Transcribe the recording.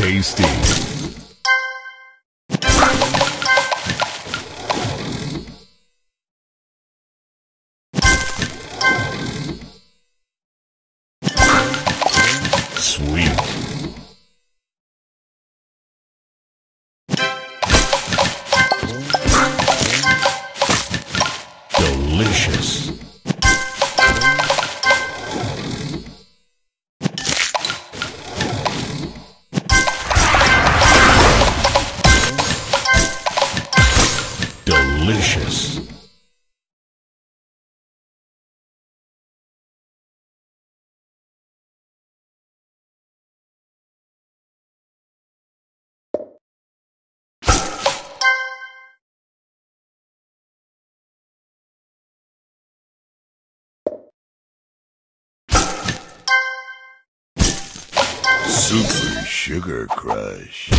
Tasty. Sweet. Delicious. Super Sugar Crush.